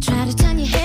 Try to turn your head.